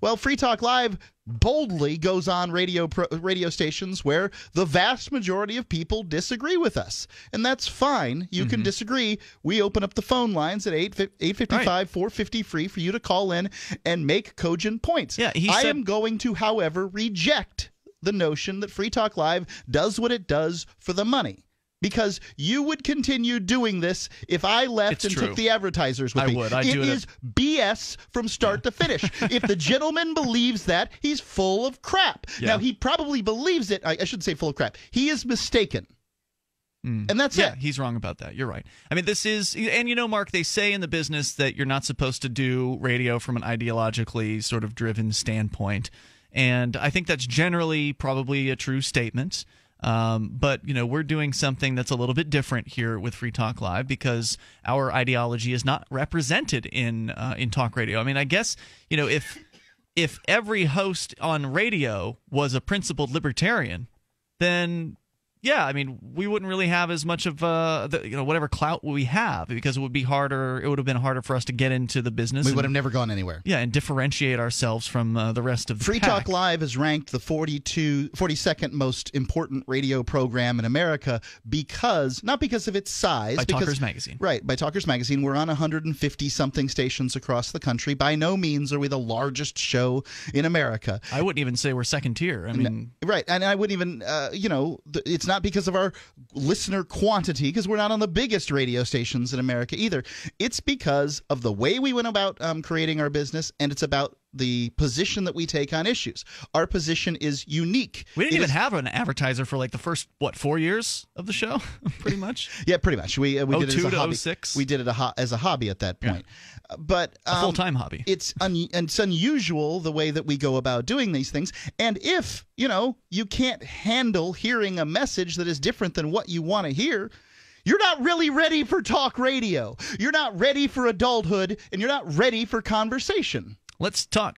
Well, Free Talk Live boldly goes on radio pro, radio stations where the vast majority of people disagree with us, and that's fine. You Mm-hmm. can disagree. We open up the phone lines at 8 855 Right. 450 free for you to call in and make cogent points. Yeah, I said- am going to, however, reject the notion that Free Talk Live does what it does for the money. Because you would continue doing this if I left It's and true. took the advertisers with I me. would. I'd It do it is BS from start to finish. if the gentleman believes that, he's full of crap. Yeah. Now, he probably believes it. I, I should say full of crap. He is mistaken. Hmm. And that's yeah, it. he's wrong about that. You're right. I mean, this is, and you know, Mark, they say in the business that you're not supposed to do radio from an ideologically sort of driven standpoint. And I think that's generally probably a true statement. Um, but, you know, we're doing something that's a little bit different here with Free Talk Live because our ideology is not represented in uh, in talk radio. I mean, I guess, you know, if if every host on radio was a principled libertarian, then yeah, I mean, we wouldn't really have as much of uh, the, you know whatever clout we have because it would be harder. It would have been harder for us to get into the business. We and- would have never gone anywhere. yeah, and differentiate ourselves from uh, the rest of the Free pack. Talk Live is ranked the 42, 42nd most important radio program in America because, not because of its size. By because, Talkers Magazine. Right, by Talkers Magazine. We're on 150 something stations across the country. By no means are we the largest show in America. I wouldn't even say we're second tier. I mean, Right, and I wouldn't even, uh, you know, it's not because of our listener quantity, because we're not on the biggest radio stations in America either. It's because of the way we went about um, creating our business, and it's about the position that we take on issues. Our position is unique. we didn't It even is- have an advertiser for like the first what four years of the show, pretty much. Yeah, pretty much. We uh, we did it as a hobby. 06? We did it a ho- as a hobby at that point, Uh, but um, full time hobby. it's un- and it's unusual the way that we go about doing these things and if you know you can't handle hearing a message that is different than what you want to hear you're not really ready for talk radio you're not ready for adulthood and you're not ready for conversation Let's talk